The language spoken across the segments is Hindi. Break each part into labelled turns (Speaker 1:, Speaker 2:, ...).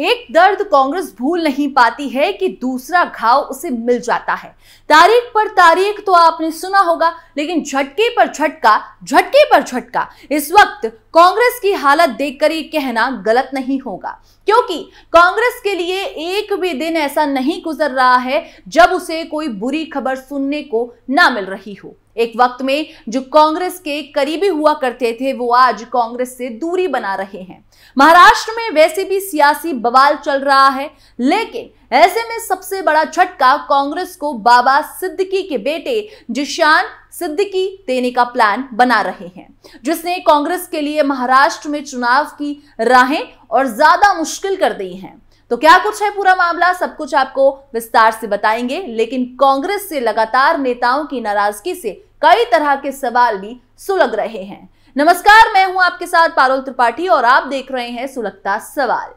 Speaker 1: एक दर्द कांग्रेस भूल नहीं पाती है कि दूसरा घाव उसे मिल जाता है। तारीख पर तारीख तो आपने सुना होगा, लेकिन झटके पर झटका, झटके पर झटका, इस वक्त कांग्रेस की हालत देखकर ये कहना गलत नहीं होगा। क्योंकि कांग्रेस के लिए एक भी दिन ऐसा नहीं गुजर रहा है जब उसे कोई बुरी खबर सुनने को ना मिल रही हो। एक वक्त में जो कांग्रेस के करीबी हुआ करते थे, वो आज कांग्रेस से दूरी बना रहे हैं। महाराष्ट्र में वैसे भी सियासी बवाल चल रहा है, लेकिन ऐसे में सबसे बड़ा झटका कांग्रेस को बाबा सिद्दीकी के बेटे जिशान सिद्दीकी देने का प्लान बना रहे हैं, जिसने कांग्रेस के लिए महाराष्ट्र में चुनाव की राहें और ज़्यादा मुश्किल कर दी हैं। तो क्या कुछ है पूरा मामला? सब कुछ आपको विस्तार से बताएँगे, लेकिन कांग्रेस से लगातार नेताओं की नाराज़गी से कई तरह के सवाल भी सुलग रहे हैं। नमस्कार, मैं हूँ आपके साथ पारुल त्रिपाठी और आप देख रहे हैं सुलगता सवाल।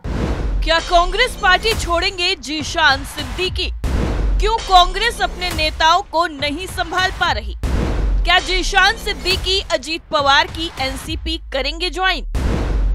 Speaker 2: क्या कांग्रेस पार्टी छोड़ेंगे जीशान सिद्दीकी क्यों कांग्रेस अपने नेताओं को नहीं संभाल पा रही? क्या जीशान सिद्दीकी अजीत पवार की एनसीपी करेंगे ज्वाइन?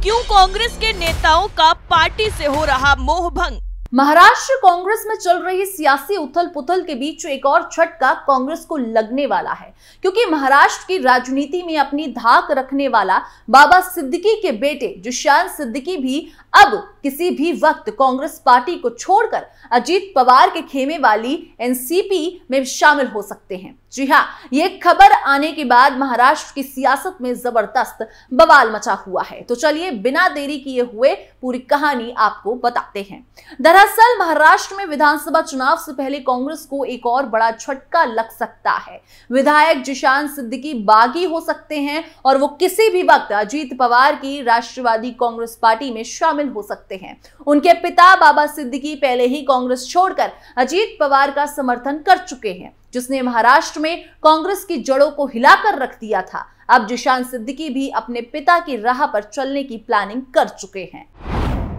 Speaker 2: क्यों कांग्रेस के नेताओं का पार्टी से हो रहा मोह भंग?
Speaker 1: महाराष्ट्र कांग्रेस में चल रही सियासी उथल पुथल के बीच एक और झटका कांग्रेस को लगने वाला है, क्योंकि महाराष्ट्र की राजनीति में अपनी धाक रखने वाला बाबा सिद्दीकी के बेटे जुशान सिद्दीकी भी अब किसी भी वक्त कांग्रेस पार्टी को छोड़कर अजीत पवार के खेमे वाली एनसीपी में शामिल हो सकते हैं। जी हाँ ये खबर आने के बाद महाराष्ट्र की सियासत में ज़बरदस्त बवाल मचा हुआ है। तो चलिए, बिना देरी किए हुए पूरी कहानी आपको बताते हैं। दरअसल, महाराष्ट्र में विधानसभा चुनाव से पहले कांग्रेस को एक और बड़ा झटका लग सकता है। विधायक जिशान सिद्दीकी बागी हो सकते हैं और वो किसी भी वक्त अजीत पवार की राष्ट्रवादी कांग्रेस पार्टी में शामिल हो सकते हैं। उनके पिता बाबा सिद्दीकी पहले ही कांग्रेस छोड़कर अजीत पवार का समर्थन कर चुके हैं। जिसने महाराष्ट्र में कांग्रेस की जड़ों को हिलाकर रख दिया था। अब जिशान सिद्दीकी भी अपने पिता की राह पर चलने की प्लानिंग कर चुके हैं।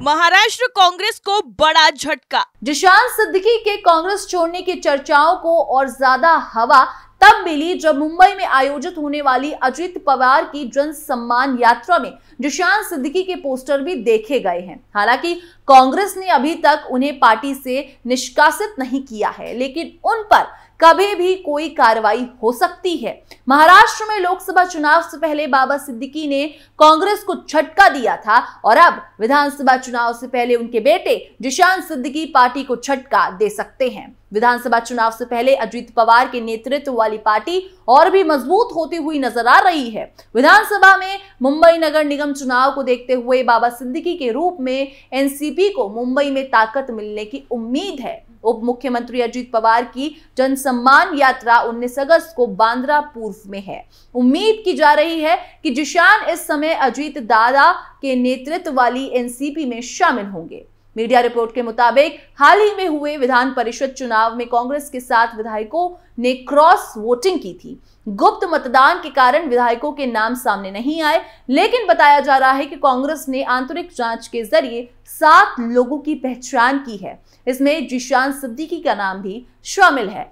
Speaker 2: महाराष्ट्र कांग्रेस को बड़ा झटका।
Speaker 1: जिशान सिद्दीकी के कांग्रेस छोड़ने की चर्चाओं को और ज़्यादा हवा तब मिली जब मुंबई में आयोजित होने वाली अजित पवार की जन सम्मान यात्रा में जिशान सिद्दीकी के पोस्टर भी देखे गए हैं। हालाँकि कांग्रेस ने अभी तक उन्हें पार्टी से निष्कासित नहीं किया है लेकिन उन पर कभी भी कोई कार्रवाई हो सकती है। महाराष्ट्र में लोकसभा चुनाव से पहले बाबा सिद्दीकी ने कांग्रेस को झटका दिया था और अब विधानसभा चुनाव से पहले उनके बेटे जिशान सिद्दीकी पार्टी को झटका दे सकते हैं। विधानसभा चुनाव से पहले अजीत पवार के नेतृत्व वाली पार्टी और भी मज़बूत होती हुई नज़र आ रही है। विधानसभा में मुंबई नगर निगम चुनाव को देखते हुए बाबा सिद्दीकी के रूप में एनसीपी को मुंबई में ताकत मिलने की उम्मीद है। उप मुख्यमंत्री अजीत पवार की जनसम्मान यात्रा 19 अगस्त को बांद्रा पूर्व में है। उम्मीद की जा रही है कि जिशान इस समय अजीत दादा के नेतृत्व वाली एनसीपी में शामिल होंगे। मीडिया रिपोर्ट के मुताबिक, हाल ही में हुए विधान परिषद चुनाव में कांग्रेस के साथ विधायकों ने क्रॉस वोटिंग की थी। गुप्त मतदान के कारण विधायकों के नाम सामने नहीं आए, लेकिन बताया जा रहा है कि कांग्रेस ने आंतरिक जाँच के ज़रिए सात लोगों की पहचान की है। इसमें जिशान सिद्दीकी का नाम भी शामिल है।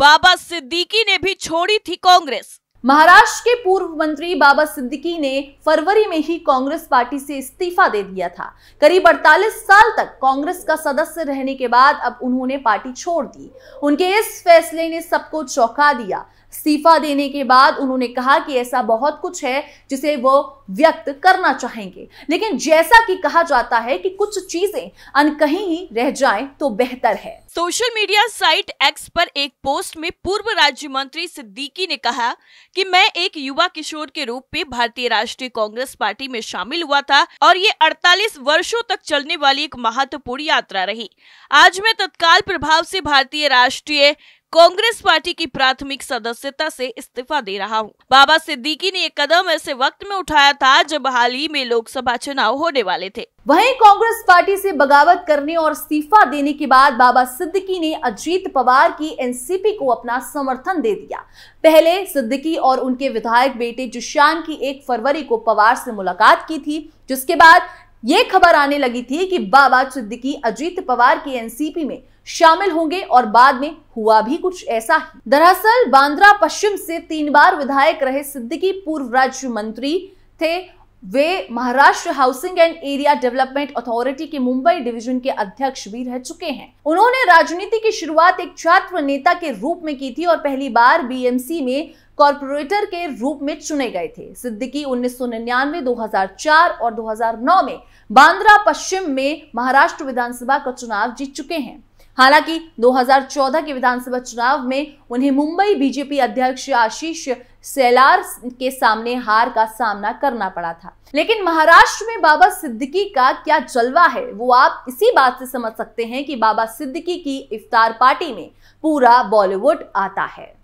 Speaker 2: बाबा सिद्दीकी ने भी छोड़ी थी कांग्रेस।
Speaker 1: महाराष्ट्र के पूर्व मंत्री बाबा सिद्दीकी ने फरवरी में ही कांग्रेस पार्टी से इस्तीफा दे दिया था। करीब 48 साल तक कांग्रेस का सदस्य रहने के बाद अब उन्होंने पार्टी छोड़ दी। उनके इस फैसले ने सबको चौंका दिया। इस्तीफा देने के बाद उन्होंने कहा कि ऐसा बहुत कुछ है जिसे वो व्यक्त करना चाहेंगे। लेकिन जैसा कि कहा जाता है कि कुछ चीज़ें अनकहीं ही रह जाएँ तो बेहतर है।
Speaker 2: सोशल मीडिया साइट एक्स पर एक पोस्ट में पूर्व राज्य मंत्री सिद्दीकी ने कहा कि मैं एक युवा किशोर के रूप में भारतीय राष्ट्रीय कांग्रेस पार्टी में शामिल हुआ था और ये 48 वर्षों तक चलने वाली एक महत्वपूर्ण यात्रा रही। आज मैं तत्काल प्रभाव से भारतीय राष्ट्रीय कांग्रेस पार्टी की प्राथमिक सदस्यता से इस्तीफा दे रहा हूँ। बाबा सिद्दीकी ने ये कदम ऐसे वक्त में उठाया था जब हाल ही में लोकसभा चुनाव होने वाले थे
Speaker 1: वहीं कांग्रेस पार्टी से बगावत करने और इस्तीफा देने के बाद बाबा सिद्दीकी ने अजीत पवार की एनसीपी को अपना समर्थन दे दिया पहले सिद्दीकी और उनके विधायक बेटे जुशान की एक फरवरी को पवार से मुलाकात की थी, जिसके बाद ये खबर आने लगी थी कि बाबा सिद्दीकी, अजीत पवार की एनसीपी में शामिल होंगे और बाद में हुआ भी कुछ ऐसा ही। दरअसल, बांद्रा पश्चिम से तीन बार विधायक रहे सिद्दीकी पूर्व राज्य मंत्री थे। वे Maharashtra housing and area development authority के मुंबई डिवीज़न के अध्यक्ष भी रह चुके हैं। उन्होंने राजनीति की शुरुआत एक छात्र नेता के रूप में की थी और पहली बार बीएमसी में कॉरपोरेटर के रूप में चुने गए थे। सिद्दीकी 1999, 2004 और 2009 में बांद्रा पश्चिम में महाराष्ट्र विधानसभा का चुनाव जीत चुके हैं। हालाँकि 2014 के विधानसभा चुनाव में उन्हें मुंबई बीजेपी अध्यक्ष आशीष सेलार के सामने हार का सामना करना पड़ा था। लेकिन महाराष्ट्र में बाबा सिद्दीकी का क्या जलवा है वो आप इसी बात से समझ सकते हैं कि बाबा सिद्दीकी की इफ्तार पार्टी में पूरा बॉलीवुड आता है।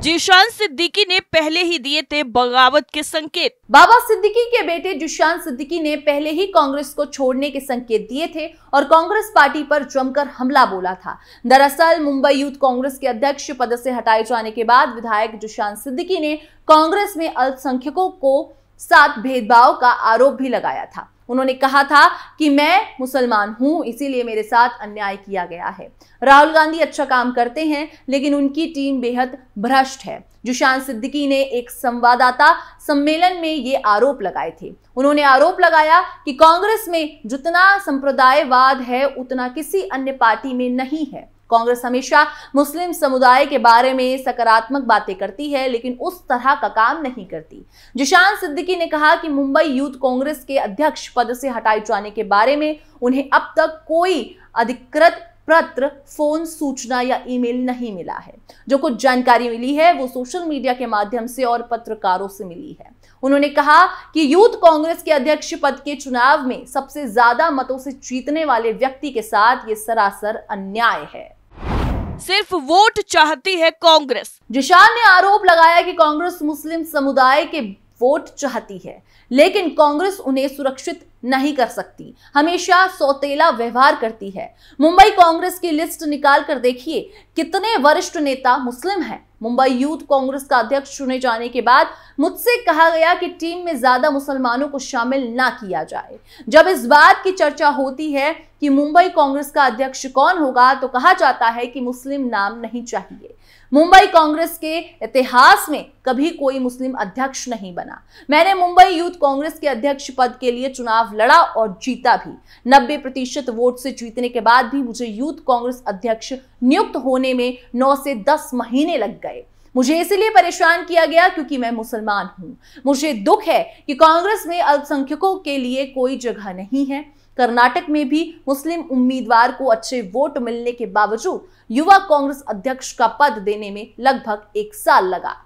Speaker 2: जीशान सिद्दीकी ने पहले ही दिए थे बगावत के संकेत।
Speaker 1: बाबा सिद्दीकी के बेटे जीशान सिद्दीकी ने पहले ही कांग्रेस को छोड़ने के संकेत दिए थे और कांग्रेस पार्टी पर जमकर हमला बोला था। दरअसल, मुंबई यूथ कांग्रेस के अध्यक्ष पद से हटाए जाने के बाद विधायक जीशान सिद्दीकी ने कांग्रेस में अल्पसंख्यकों को साथ भेदभाव का आरोप भी लगाया था। उन्होंने कहा था कि मैं मुसलमान हूँ, इसीलिए मेरे साथ अन्याय किया गया है। राहुल गांधी अच्छा काम करते हैं, लेकिन उनकी टीम बेहद भ्रष्ट है। जुशान सिद्दीकी ने एक संवाददाता सम्मेलन में ये आरोप लगाए थे। उन्होंने आरोप लगाया कि कांग्रेस में जितना संप्रदायवाद है, उतना किसी अन्य पार्टी में नहीं है। कांग्रेस हमेशा मुस्लिम समुदाय के बारे में सकारात्मक बातें करती है, लेकिन उस तरह का काम नहीं करती। जिशान सिद्दीकी ने कहा कि मुंबई यूथ कांग्रेस के अध्यक्ष पद से हटाए जाने के बारे में उन्हें अब तक कोई अधिकृत पत्र, फ़ोन, सूचना या ईमेल नहीं मिला है। जो कुछ जानकारी मिली है, वो सोशल मीडिया के माध्यम से और पत्रकारों से मिली है। उन्होंने कहा कि यूथ कांग्रेस के अध्यक्ष पद के चुनाव में सबसे ज़्यादा मतों से जीतने वाले व्यक्ति के साथ ये सरासर अन्याय है।
Speaker 2: सिर्फ़ वोट चाहती है कांग्रेस।
Speaker 1: जिशान ने आरोप लगाया कि कांग्रेस मुस्लिम समुदाय के वोट चाहती है, लेकिन कांग्रेस उन्हें सुरक्षित नहीं कर सकती। हमेशा सौतेला व्यवहार करती है। मुंबई कांग्रेस की लिस्ट निकाल कर देखिए, कितने वरिष्ठ नेता मुस्लिम हैं। मुंबई यूथ कांग्रेस का अध्यक्ष चुने जाने के बाद मुझसे कहा गया कि टीम में ज़्यादा मुसलमानों को शामिल ना किया जाए। जब इस बात की चर्चा होती है कि मुंबई कांग्रेस का अध्यक्ष कौन होगा तो कहा जाता है कि मुस्लिम नाम नहीं चाहिए। मुंबई कांग्रेस के इतिहास में कभी कोई मुस्लिम अध्यक्ष नहीं बना। मैंने मुंबई यूथ कांग्रेस के अध्यक्ष पद के लिए लड़ा और जीता भी। 90 प्रतिशत वोट से जीतने के बाद भी मुझे यूथ कांग्रेस अध्यक्ष नियुक्त होने में 9 से 10 महीने लग गए। मुझे इसलिए परेशान किया गया क्योंकि मैं मुसलमान हूँ। मुझे दुख है कि कांग्रेस में अल्पसंख्यकों के लिए कोई जगह नहीं है। कर्नाटक में भी मुस्लिम उम्मीदवार को अच्छे वोट मिलने के बावजूद युवा कांग्रेस अध्यक्ष का पद देने में लगभग एक साल लगा।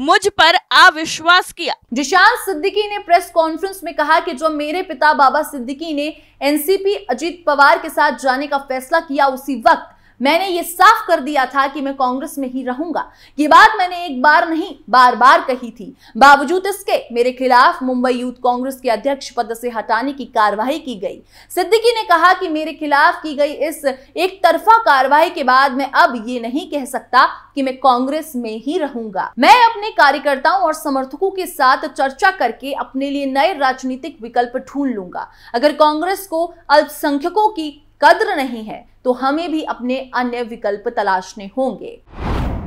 Speaker 2: मुझ पर अविश्वास किया।
Speaker 1: जिशान सिद्दीकी ने प्रेस कॉन्फ्रेंस में कहा कि जो मेरे पिता बाबा सिद्दीकी ने एनसीपी अजीत पवार के साथ जाने का फैसला किया उसी वक्त मैंने ये साफ़ कर दिया था कि मैं कांग्रेस में ही रहूँगा। ये बात मैंने एक बार नहीं बार बार कही थी। बावजूद इसके, मेरे खिलाफ मुंबई यूथ कांग्रेस के अध्यक्ष पद से हटाने की कार्रवाई की गई। सिद्दीकी ने कहा कि मेरे खिलाफ की गई इस एक तरफा कार्रवाई के बाद मैं अब ये नहीं कह सकता कि मैं कांग्रेस में ही रहूँगा। मैं अपने कार्यकर्ताओं और समर्थकों के साथ चर्चा करके अपने लिए नए राजनीतिक विकल्प ढूंढ लूँगा। अगर कांग्रेस को अल्पसंख्यकों की कद्र नहीं है तो हमें भी अपने अन्य विकल्प तलाशने होंगे।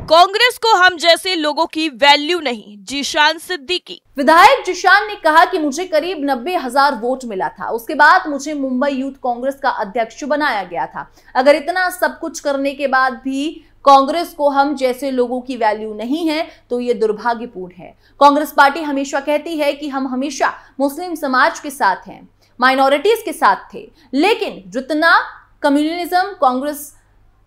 Speaker 2: कांग्रेस को हम जैसे लोगों की वैल्यू नहीं जीशान सिद्दीकी
Speaker 1: विधायक जिशान ने कहा कि मुझे करीब नब्बे हज़ार वोट मिला था। उसके बाद मुझे मुंबई यूथ कांग्रेस का अध्यक्ष बनाया गया था। अगर इतना सब कुछ करने के बाद भी कांग्रेस को हम जैसे लोगों की वैल्यू नहीं है तो ये दुर्भाग्यपूर्ण है। कांग्रेस पार्टी हमेशा कहती है कि हम हमेशा मुस्लिम समाज के साथ हैं माइनॉरिटीज के साथ थे। लेकिन जितना कम्युनिज्म कांग्रेस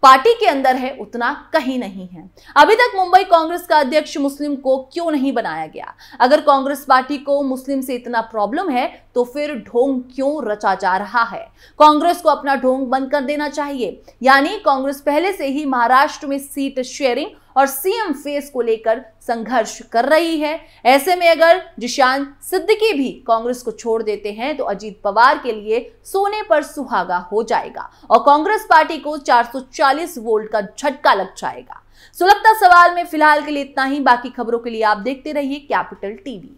Speaker 1: पार्टी के अंदर है, उतना कहीं नहीं है। अभी तक मुंबई कांग्रेस का अध्यक्ष मुस्लिम को क्यों नहीं बनाया गया? अगर कांग्रेस पार्टी को मुस्लिम से इतना प्रॉब्लम है तो फिर ढोंग क्यों रचा जा रहा है? कांग्रेस को अपना ढोंग बंद कर देना चाहिए। यानी कांग्रेस पहले से ही महाराष्ट्र में सीट शेयरिंग और सीएम फेस को लेकर संघर्ष कर रही है। ऐसे में अगर जिशान सिद्दीकी भी कांग्रेस को छोड़ देते हैं तो अजीत पवार के लिए सोने पर सुहागा हो जाएगा और कांग्रेस पार्टी को 440 वोल्ट का झटका लग जाएगा। सुलगता सवाल में फ़िलहाल के लिए इतना ही। बाकी खबरों के लिए आप देखते रहिए कैपिटल टीवी